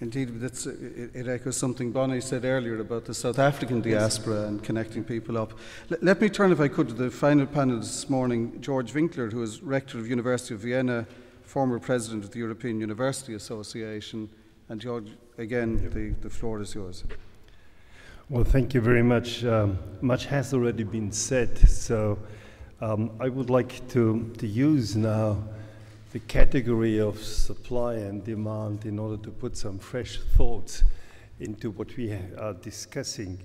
Indeed, it, it, echoes something Boni said earlier about the South African diaspora and connecting people up. L- let me turn, if I could, to the final panel this morning. George Winckler, who is rector of University of Vienna, former president of the European University Association. And George, again, the, the floor is yours. Well, thank you very much. Um, much has already been said, so um, I would like to, to use now the category of supply and demand in order to put some fresh thoughts into what we are discussing.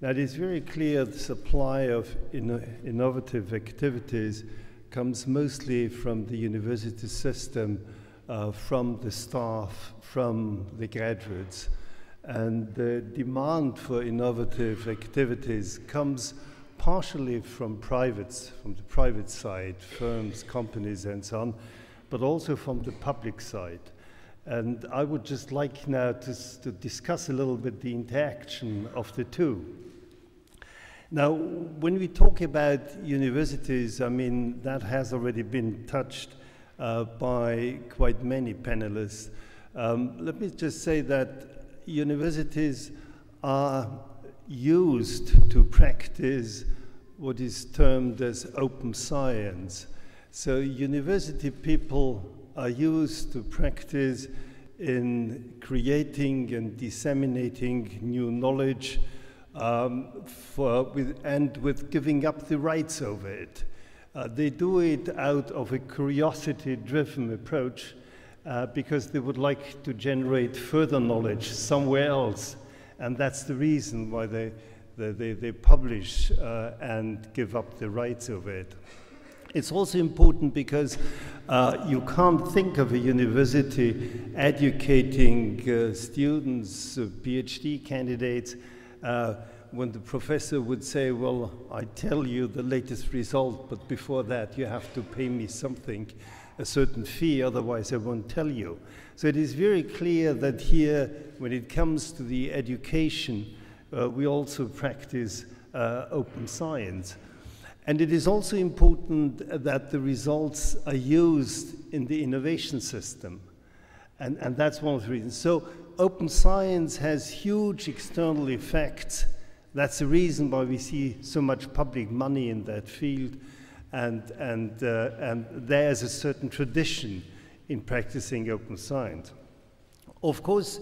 Now, it is very clear the supply of inno innovative activities comes mostly from the university system, uh, from the staff, from the graduates. And the demand for innovative activities comes partially from privates, from the private side, firms, companies, and so on but also from the public side. And I would just like now to, to discuss a little bit the interaction of the two. Now, when we talk about universities, I mean, that has already been touched uh, by quite many panelists. Um, let me just say that universities are used to practice what is termed as open science. So university people are used to practice in creating and disseminating new knowledge um, for, with, and with giving up the rights over it. Uh, they do it out of a curiosity-driven approach uh, because they would like to generate further knowledge somewhere else. And that's the reason why they, they, they, they publish uh, and give up the rights over it. It's also important because uh, you can't think of a university educating uh, students, uh, PhD candidates, uh, when the professor would say, Well, I tell you the latest result, but before that you have to pay me something, a certain fee, otherwise I won't tell you. So it is very clear that here, when it comes to the education, uh, we also practice uh, open science. And it is also important that the results are used in the innovation system. And, and that's one of the reasons. So open science has huge external effects. That's the reason why we see so much public money in that field. And, and, uh, and there's a certain tradition in practicing open science. Of course,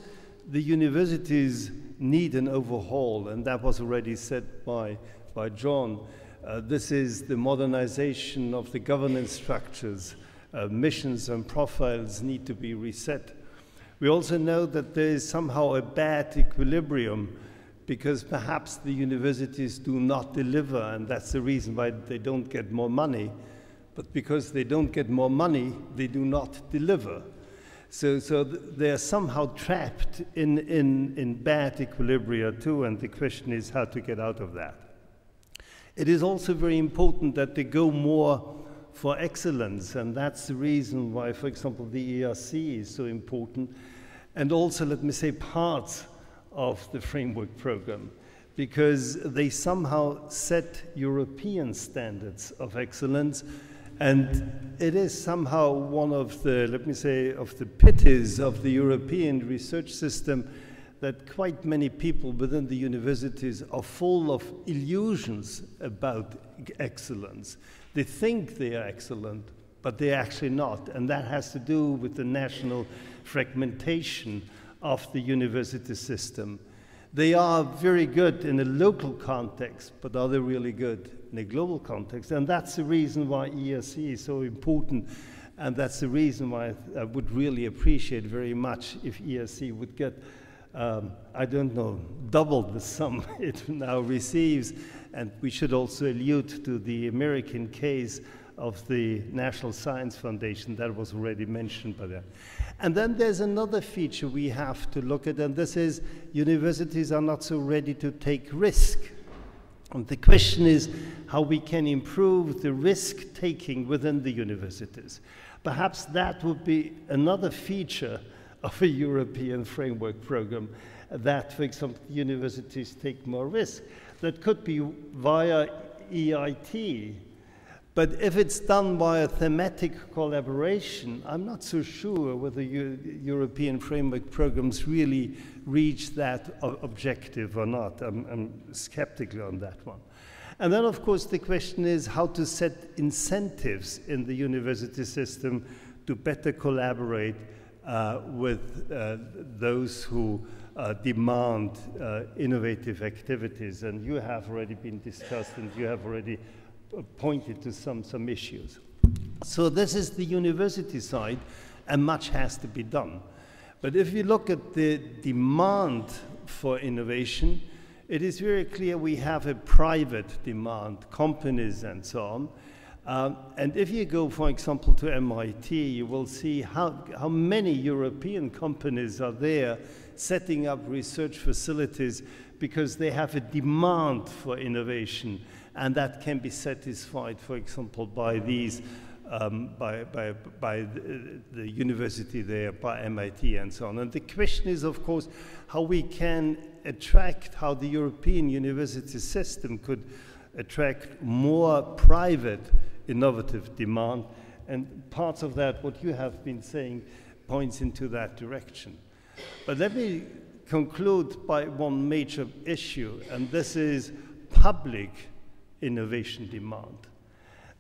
the universities need an overhaul, and that was already said by, by John. Uh, this is the modernization of the governance structures. Uh, missions and profiles need to be reset. We also know that there is somehow a bad equilibrium because perhaps the universities do not deliver, and that's the reason why they don't get more money. But because they don't get more money, they do not deliver. So, so they are somehow trapped in, in, in bad equilibria too, and the question is how to get out of that. It is also very important that they go more for excellence, and that's the reason why, for example, the ERC is so important, and also, let me say, parts of the framework program, because they somehow set European standards of excellence, and it is somehow one of the, let me say, of the pities of the European research system that quite many people within the universities are full of illusions about excellence. They think they are excellent, but they're actually not. And that has to do with the national fragmentation of the university system. They are very good in a local context, but are they really good in a global context? And that's the reason why ERC is so important. And that's the reason why I would really appreciate very much if ERC would get um, I don't know, double the sum it now receives. And we should also allude to the American case of the National Science Foundation that was already mentioned by them. And then there's another feature we have to look at, and this is universities are not so ready to take risk. And the question is how we can improve the risk taking within the universities. Perhaps that would be another feature of a European framework program that, for example, universities take more risk. That could be via EIT. But if it's done by a thematic collaboration, I'm not so sure whether European framework programs really reach that objective or not. I'm, I'm skeptical on that one. And then, of course, the question is how to set incentives in the university system to better collaborate with uh, those who uh, demand uh, innovative activities. And you have already been discussed and you have already pointed to some, some issues. So this is the university side, and much has to be done. But if you look at the demand for innovation, it is very clear we have a private demand, companies and so on. Um, and if you go, for example, to MIT, you will see how, how many European companies are there setting up research facilities because they have a demand for innovation and that can be satisfied, for example, by these, um, by, by, by the, the, university there, by MIT and so on. And the question is, of course, how we can attract, how the European university system could attract more private innovative demand. And parts of that, what you have been saying, points into that direction. But let me conclude by one major issue, and this is public innovation demand.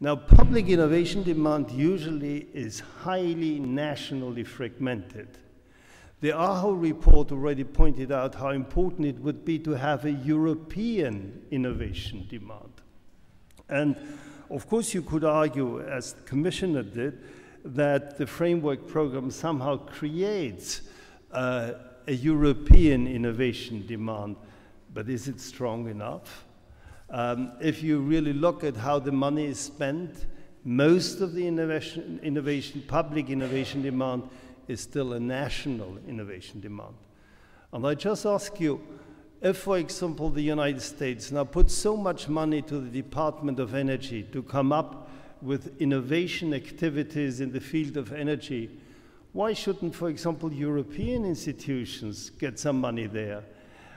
Now, public innovation demand usually is highly nationally fragmented. The AHO report already pointed out how important it would be to have a European innovation demand. And of course, you could argue, as the Commissioner did, that the framework program somehow creates uh, a European innovation demand. But is it strong enough? Um, if you really look at how the money is spent, most of the innovation, innovation, public innovation demand is still a national innovation demand. And I just ask you, if, for example, the United States now puts so much money to the Department of Energy to come up with innovation activities in the field of energy, why shouldn't, for example, European institutions get some money there?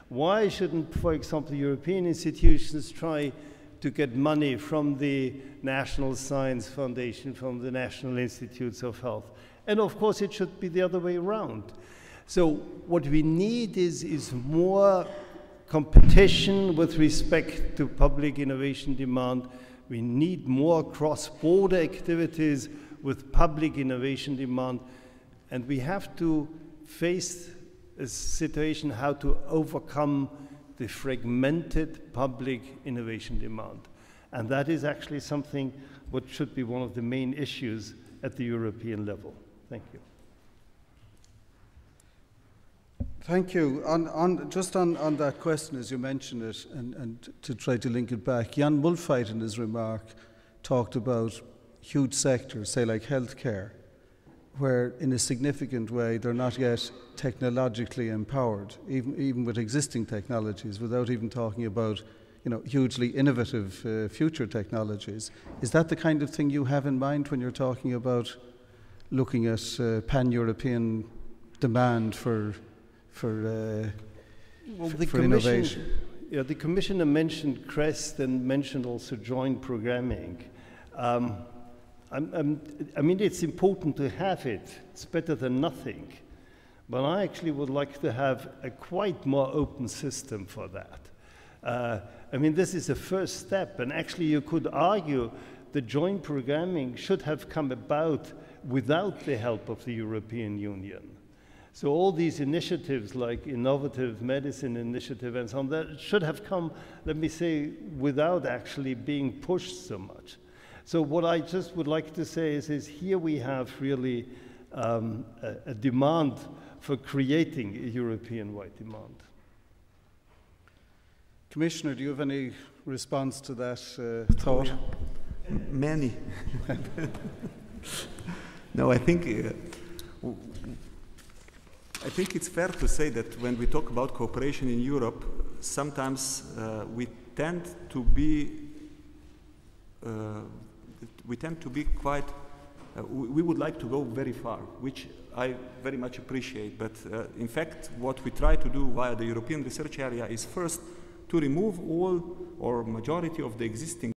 Why shouldn't, for example, European institutions try to get money from the National Science Foundation, from the National Institutes of Health? And of course, it should be the other way around. So, what we need is, is more competition with respect to public innovation demand. We need more cross border activities with public innovation demand. And we have to face a situation how to overcome the fragmented public innovation demand. And that is actually something what should be one of the main issues at the European level. Thank you. Thank you. On, on, just on, on that question, as you mentioned it, and, and to try to link it back, Jan Muehlfeit in his remark talked about huge sectors, say like healthcare, where in a significant way they're not yet technologically empowered, even, even with existing technologies, without even talking about you know, hugely innovative uh, future technologies. Is that the kind of thing you have in mind when you're talking about looking at uh, pan-European demand for, for, uh, well, for innovation? Yeah, the Commissioner mentioned CREST and mentioned also joint programming. Um, I'm, I'm, i mean, it's important to have it. It's better than nothing. But I actually would like to have a quite more open system for that. Uh, I mean, this is a first step, and actually, you could argue the joint programming should have come about without the help of the European Union. So all these initiatives like innovative medicine initiative and so on, that should have come, let me say, without actually being pushed so much. So what I just would like to say is, is here we have really um, a, a demand for creating a European-wide demand. Commissioner, do you have any response to that uh, thought? Oh, yeah. Many. no, I think uh, I think it's fair to say that when we talk about cooperation in Europe, sometimes uh, we tend to be uh, we tend to be quite, uh, we would like to go very far, which I very much appreciate. But uh, in fact, what we try to do via the European research area is first to remove all or majority of the existing